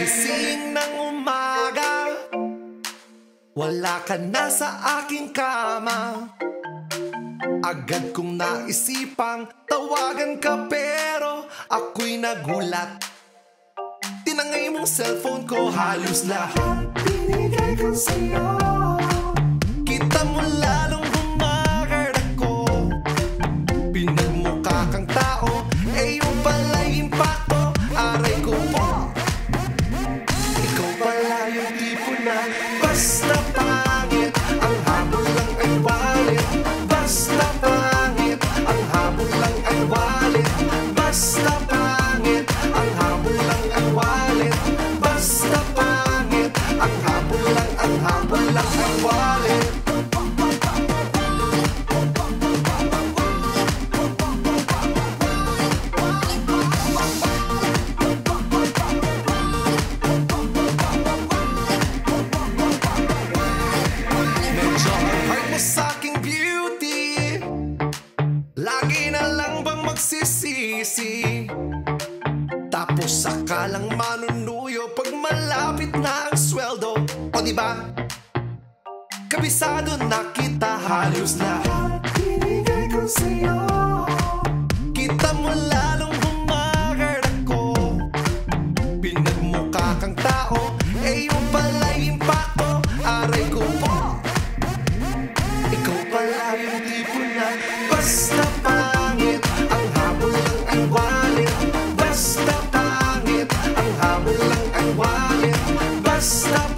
Pagising ng umaga Wala ka na sa aking kama. Agad kong naisipang tawagan ka pero ako'y nagulat. Tinangay mong cellphone ko halos lahat. Binigay ko sa'yo habol lang Ang beauty Lagi na lang bang magsisisi? Tapos saka lang O diba? Kabisado na kita halos lahat. Binigay ko sa'yo. Kita mo lalong humagar ako. Pinagmukha kang tao Eh yung pala'y impacto Aray ko po. Ikaw pala yung tipo na Basta pangit. Ang habol lang ay walit Basta pangit. Ang habol lang ay walit Basta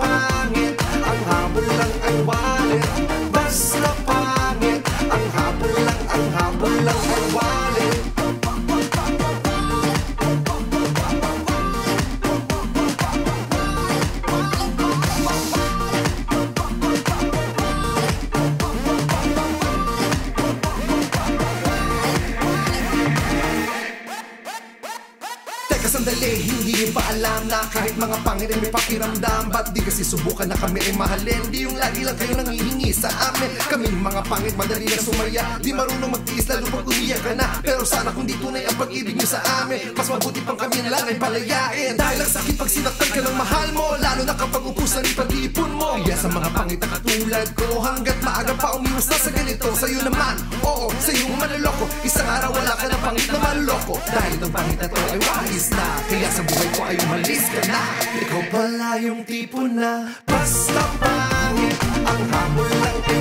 Sandali, hindi ba alam na kahit mga pangit ay may pakiramdam Ba't di kasi subukan na kami ay mahalin? Di yung lagi lang kayo nangihingi sa amin. Kaming mga pangit madali na sumaya. Di marunong magtiis lalo pag umiyak ka na. Pero sana kung di tunay ang pag-ibig niyo sa amin Mas mabuti pang kami na lang ay palayain. Dahil ang sakit pag sinaktan ka ng mahal mo Lalo na kapag upusan yung pag-iipon mo. Kaya sa mga pangit na katulad ko Hanggat maaga pa umiwas na sa ganito Sa'yo naman, oo, sa'yo manloloko Isang araw wala Dahil itong pangit na to ay wahis na. Kaya sa buhay ko ay umalis ka na. Ikaw pala yung tipo na Basta pangit. Ang habol lang ay